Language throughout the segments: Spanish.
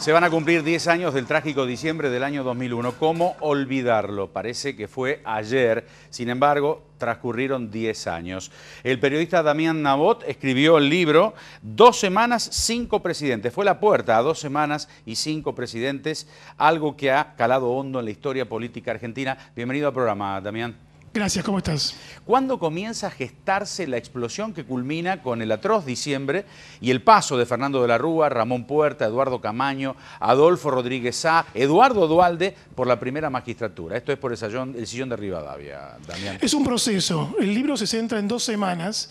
Se van a cumplir 10 años del trágico diciembre del año 2001. ¿Cómo olvidarlo? Parece que fue ayer. Sin embargo, transcurrieron 10 años. El periodista Damián Nabot escribió el libro Dos semanas, cinco presidentes. Fue la puerta a dos semanas y cinco presidentes, algo que ha calado hondo en la historia política argentina. Bienvenido al programa, Damián. Gracias, ¿cómo estás? ¿Cuándo comienza a gestarse la explosión que culmina con el atroz diciembre y el paso de Fernando de la Rúa, Ramón Puerta, Eduardo Camaño, Adolfo Rodríguez Sá, Eduardo Dualde por la primera magistratura? Esto es por el sillón, el sillón de Rivadavia, Damián. Es un proceso. El libro se centra en dos semanas,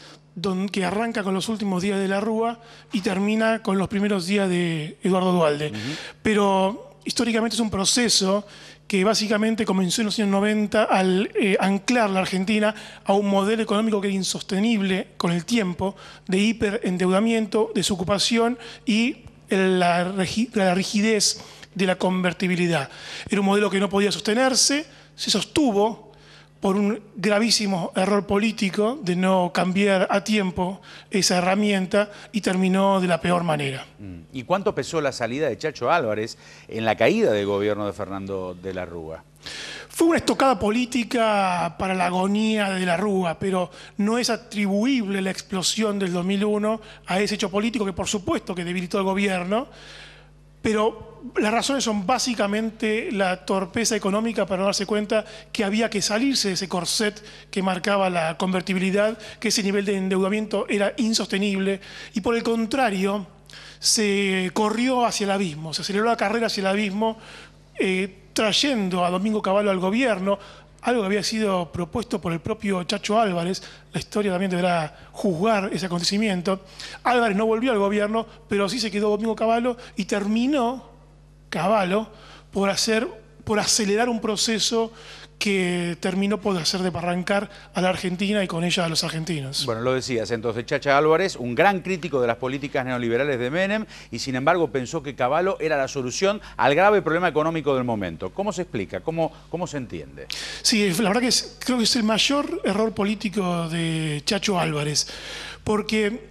que arranca con los últimos días de la Rúa y termina con los primeros días de Eduardo Dualde. Pero históricamente es un proceso que básicamente comenzó en los años 90 al eh, anclar la Argentina a un modelo económico que era insostenible con el tiempo, de hiperendeudamiento, desocupación y la, la rigidez de la convertibilidad. Era un modelo que no podía sostenerse, se sostuvo por un gravísimo error político de no cambiar a tiempo esa herramienta y terminó de la peor manera. Mm. ¿Y cuánto pesó la salida de Chacho Álvarez en la caída del gobierno de Fernando de la Rúa? Fue una estocada política para la agonía de la Rúa, pero no es atribuible la explosión del 2001 a ese hecho político que por supuesto que debilitó el gobierno, pero las razones son básicamente la torpeza económica para darse cuenta que había que salirse de ese corset que marcaba la convertibilidad, que ese nivel de endeudamiento era insostenible y por el contrario se corrió hacia el abismo, se aceleró la carrera hacia el abismo, eh, trayendo a Domingo Cavallo al gobierno, algo que había sido propuesto por el propio Chacho Álvarez, la historia también deberá juzgar ese acontecimiento. Álvarez no volvió al gobierno, pero sí se quedó Domingo Cavallo y terminó Cavallo por, hacer, por acelerar un proceso que terminó por hacer de barrancar a la Argentina y con ella a los argentinos. Bueno, lo decías, entonces Chacha Álvarez, un gran crítico de las políticas neoliberales de Menem, y sin embargo pensó que Caballo era la solución al grave problema económico del momento. ¿Cómo se explica? ¿Cómo, cómo se entiende? Sí, la verdad que creo que es el mayor error político de Chacho Álvarez, porque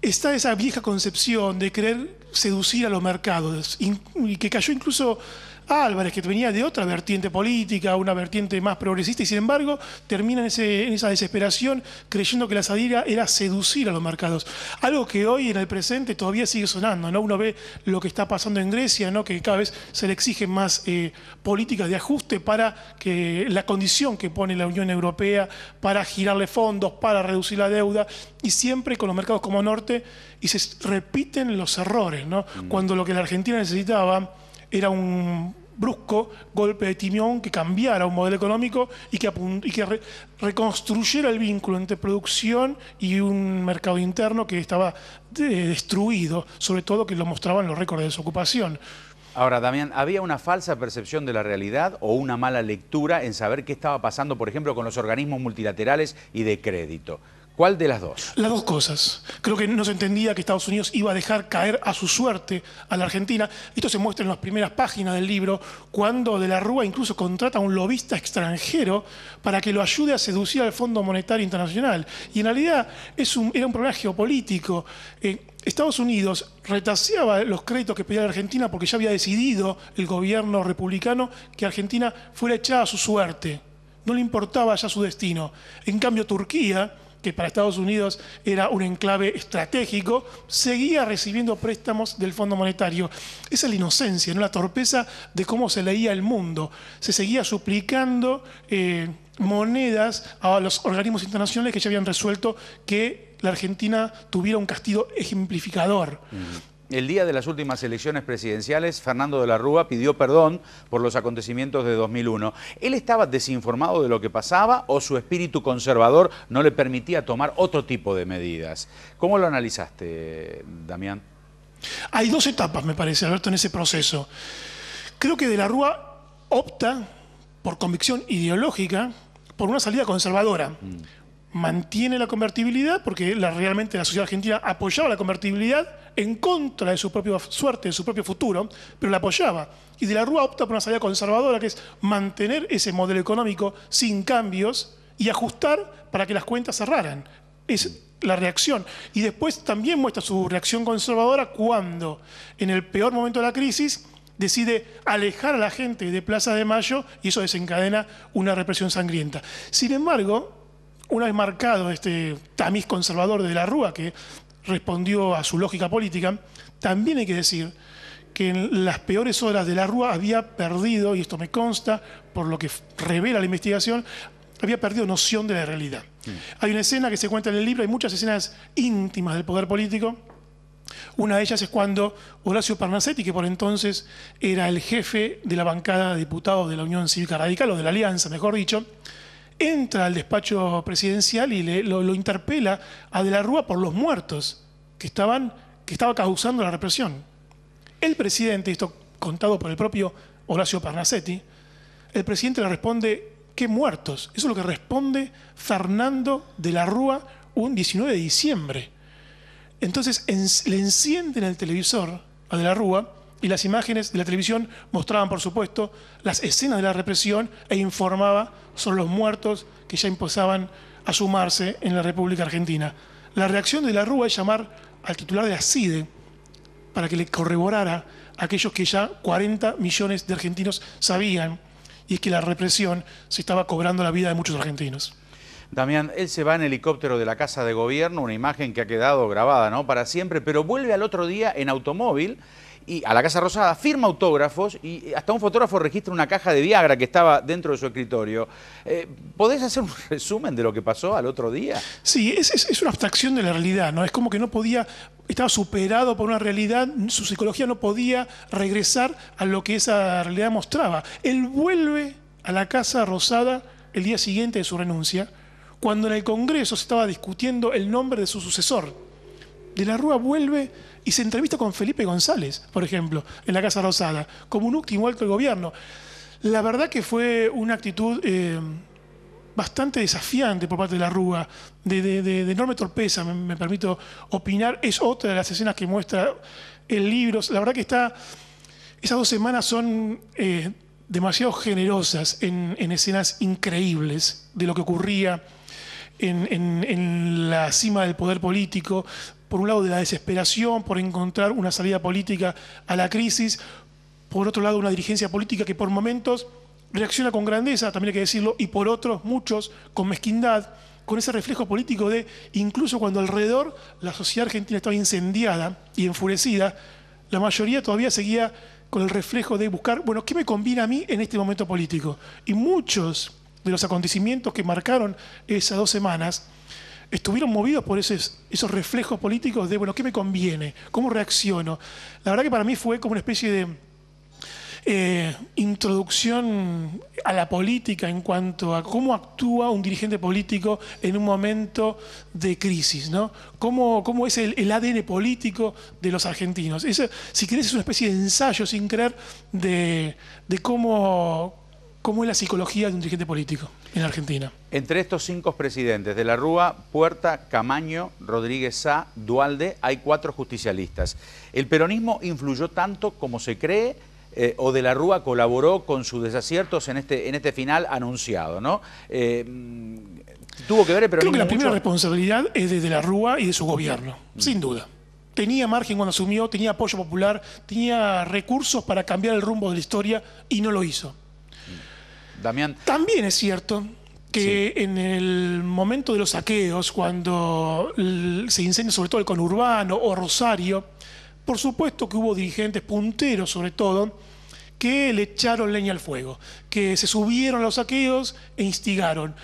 está esa vieja concepción de querer seducir a los mercados y que cayó incluso Álvarez, que venía de otra vertiente política, una vertiente más progresista, y sin embargo termina en, esa desesperación creyendo que la salida era seducir a los mercados. Algo que hoy en el presente todavía sigue sonando, ¿no? Uno ve lo que está pasando en Grecia, ¿no? Que cada vez se le exigen más eh, políticas de ajuste para que la condición que pone la Unión Europea para girarle fondos, para reducir la deuda, y siempre con los mercados como norte, y se repiten los errores, ¿no? Mm. Cuando lo que la Argentina necesitaba era un brusco golpe de timión que cambiara un modelo económico y que, reconstruyera el vínculo entre producción y un mercado interno que estaba destruido, sobre todo que lo mostraban los récords de desocupación. Ahora, Damián, ¿había una falsa percepción de la realidad o una mala lectura en saber qué estaba pasando, por ejemplo, con los organismos multilaterales y de crédito? ¿Cuál de las dos? Las dos cosas. Creo que no se entendía que Estados Unidos iba a dejar caer a su suerte a la Argentina. Esto se muestra en las primeras páginas del libro, cuando De la Rúa incluso contrata a un lobista extranjero para que lo ayude a seducir al Fondo Monetario Internacional. Y en realidad es un, era un problema geopolítico. Eh, Estados Unidos retaseaba los créditos que pedía la Argentina porque ya había decidido el gobierno republicano que Argentina fuera echada a su suerte. No le importaba ya su destino. En cambio, Turquía que para Estados Unidos era un enclave estratégico, seguía recibiendo préstamos del Fondo Monetario. Esa es la inocencia, ¿no? la torpeza de cómo se leía el mundo. Se seguía suplicando eh, monedas a los organismos internacionales que ya habían resuelto que la Argentina tuviera un castigo ejemplificador. El día de las últimas elecciones presidenciales, Fernando de la Rúa pidió perdón por los acontecimientos de 2001. ¿Él estaba desinformado de lo que pasaba o su espíritu conservador no le permitía tomar otro tipo de medidas? ¿Cómo lo analizaste, Damián? Hay dos etapas, me parece, Alberto, en ese proceso. Creo que de la Rúa opta, por convicción ideológica, por una salida conservadora. Mm. Mantiene la convertibilidad, porque realmente la sociedad argentina apoyaba la convertibilidad, en contra de su propia suerte, de su propio futuro, pero la apoyaba. Y de la Rúa opta por una salida conservadora, que es mantener ese modelo económico sin cambios y ajustar para que las cuentas cerraran. Es la reacción. Y después también muestra su reacción conservadora cuando, en el peor momento de la crisis, decide alejar a la gente de Plaza de Mayo y eso desencadena una represión sangrienta. Sin embargo, una vez marcado este tamiz conservador de la Rúa, que respondió a su lógica política, también hay que decir que en las peores horas de la Rúa había perdido, y esto me consta por lo que revela la investigación, había perdido noción de la realidad. Mm. Hay una escena que se cuenta en el libro, hay muchas escenas íntimas del poder político. Una de ellas es cuando Horacio Parnasetti, que por entonces era el jefe de la bancada de diputados de la Unión Cívica Radical, o de la Alianza, mejor dicho, entra al despacho presidencial y lo, interpela a De la Rúa por los muertos que, estaban, que estaba causando la represión. El presidente, esto contado por el propio Horacio Parnasetti, el presidente le responde, ¿qué muertos? Eso es lo que responde Fernando de la Rúa un 19 de diciembre. Entonces le encienden el televisor a de la Rúa y las imágenes de la televisión mostraban, por supuesto, las escenas de la represión e informaba sobre los muertos que ya empezaban a sumarse en la República Argentina. La reacción de la Rúa es llamar al titular de ACIDE para que le corroborara aquellos que ya 40 millones de argentinos sabían, y es que la represión se estaba cobrando la vida de muchos argentinos. Damián, él se va en helicóptero de la Casa de Gobierno, una imagen que ha quedado grabada ¿no? para siempre, pero vuelve al otro día en automóvil y a la Casa Rosada, firma autógrafos y hasta un fotógrafo registra una caja de Viagra que estaba dentro de su escritorio. Eh, ¿Podés hacer un resumen de lo que pasó al otro día? Sí, es, una abstracción de la realidad, ¿no? Es como que no podía, estaba superado por una realidad, su psicología no podía regresar a lo que esa realidad mostraba. Él vuelve a la Casa Rosada el día siguiente de su renuncia, cuando en el Congreso se estaba discutiendo el nombre de su sucesor. De la Rúa vuelve y se entrevista con Felipe González, por ejemplo, en la Casa Rosada, como un último acto del gobierno. La verdad que fue una actitud eh, bastante desafiante por parte de la Rúa, de, enorme torpeza, me, permito opinar. Es otra de las escenas que muestra el libro. La verdad que está, esas dos semanas son eh, demasiado generosas en, escenas increíbles de lo que ocurría en, la cima del poder político, por un lado de la desesperación por encontrar una salida política a la crisis, por otro lado una dirigencia política que por momentos reacciona con grandeza, también hay que decirlo, y por otros muchos con mezquindad, con ese reflejo político de incluso cuando alrededor la sociedad argentina estaba incendiada y enfurecida, la mayoría todavía seguía con el reflejo de buscar, bueno, ¿qué me conviene a mí en este momento político? Y muchos de los acontecimientos que marcaron esas dos semanas estuvieron movidos por esos, esos reflejos políticos de, bueno, ¿qué me conviene? ¿Cómo reacciono? La verdad que para mí fue como una especie de eh, introducción a la política en cuanto a cómo actúa un dirigente político en un momento de crisis, ¿no? Cómo, cómo es el, ADN político de los argentinos. si querés, es una especie de ensayo sin creer de, de cómo ¿Cómo es la psicología de un dirigente político en Argentina? Entre estos cinco presidentes, de la Rúa, Puerta, Camaño, Rodríguez Sá, Dualde, hay cuatro justicialistas. ¿El peronismo influyó tanto como se cree eh, o de la Rúa colaboró con sus desaciertos en este, en este final anunciado? ¿no? Eh, ¿Tuvo que ver el peronismo? Creo que la primera responsabilidad es de, de la Rúa y de su gobierno, mm. sin duda tenía margen cuando asumió, tenía apoyo popular, tenía recursos para cambiar el rumbo de la historia y no lo hizo. También es cierto que en el momento de los saqueos, cuando se incendia sobre todo el conurbano o Rosario, por supuesto que hubo dirigentes punteros sobre todo, que le echaron leña al fuego, que se subieron a los saqueos e instigaron.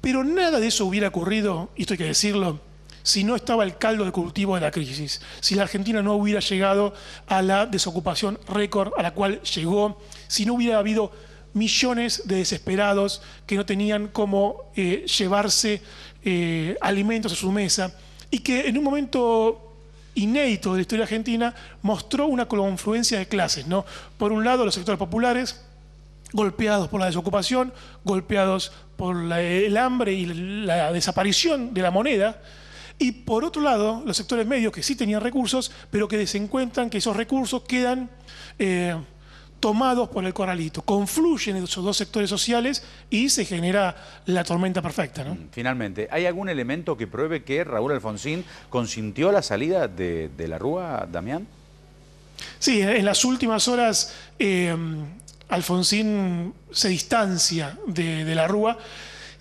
Pero nada de eso hubiera ocurrido, y esto hay que decirlo, si no estaba el caldo de cultivo de la crisis, si la Argentina no hubiera llegado a la desocupación récord a la cual llegó, si no hubiera habido millones de desesperados que no tenían cómo eh, llevarse eh, alimentos a su mesa y que en un momento inédito de la historia argentina mostró una confluencia de clases. ¿no? Por un lado, los sectores populares, golpeados por la desocupación, golpeados por el hambre y la desaparición de la moneda, y por otro lado, los sectores medios que sí tenían recursos, pero que se encuentran que esos recursos quedan... Eh, tomados por el corralito. Confluyen esos dos sectores sociales y se genera la tormenta perfecta. ¿no? Finalmente, ¿hay algún elemento que pruebe que Raúl Alfonsín consintió la salida de, la Rúa, Damián? Sí, en las últimas horas eh, Alfonsín se distancia de, la Rúa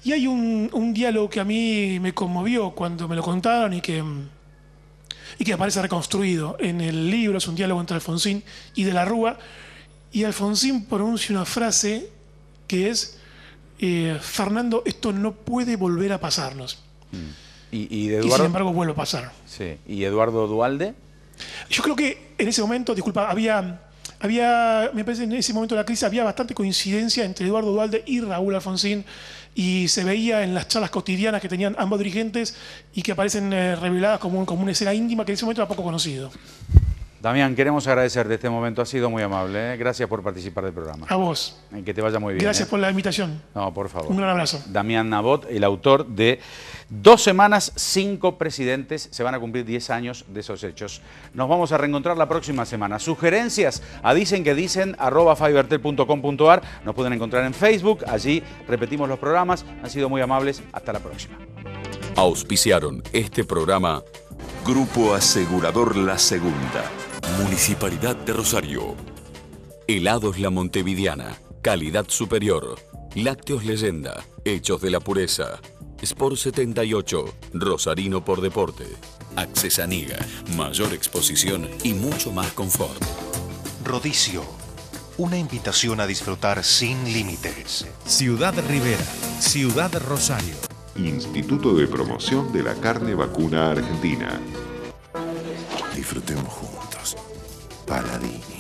y hay un, diálogo que a mí me conmovió cuando me lo contaron y que, y que aparece reconstruido en el libro, es un diálogo entre Alfonsín y de la Rúa, y Alfonsín pronuncia una frase que es, eh, Fernando, esto no puede volver a pasarnos. Mm. ¿Y, y, sin embargo vuelve a pasar. Sí. ¿Y Eduardo Dualde? Yo creo que en ese momento, disculpa, había había, me parece en ese momento de la crisis había bastante coincidencia entre Eduardo Dualde y Raúl Alfonsín y se veía en las charlas cotidianas que tenían ambos dirigentes y que aparecen eh, reveladas como, como una escena íntima que en ese momento era poco conocido. Damián, queremos agradecerte este momento, ha sido muy amable. ¿eh? Gracias por participar del programa. A vos. que te vaya muy bien. Gracias ¿eh? por la invitación. No, por favor. Un gran abrazo. Damián Nabot, el autor de Dos semanas, cinco presidentes, se van a cumplir 10 años de esos hechos. Nos vamos a reencontrar la próxima semana. Sugerencias a dicen que dicen arroba fibertel.com.ar. Nos pueden encontrar en Facebook, allí repetimos los programas. Han sido muy amables. Hasta la próxima. Auspiciaron este programa Grupo Asegurador La Segunda. Municipalidad de Rosario. Helados La Montevidiana. Calidad superior. Lácteos Leyenda. Hechos de la pureza. Sport 78. Rosarino por deporte. Accesaniga. Mayor exposición y mucho más confort. Rodicio. Una invitación a disfrutar sin límites. Ciudad Rivera. Ciudad Rosario. Instituto de Promoción de la Carne Vacuna Argentina. Disfrutemos juntos. Paladini.